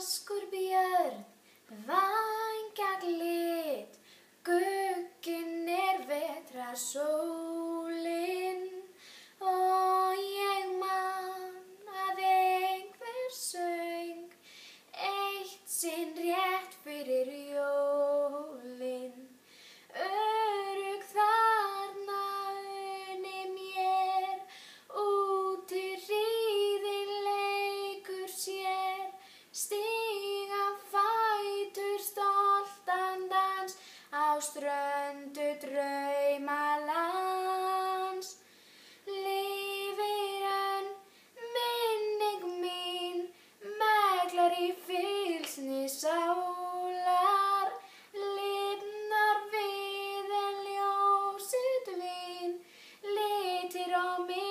vaskur björn, vanga glit, gugginn er vetra sólinn og ég man að einhver söng eitt sinn rétt fyrir jólinn. Örug þarna unni mér, út í ríðin leikur sér, ströndu draumalands Lifir en minning mín meglar í fylsni sálar Lifnar við en ljósut vín litir á mín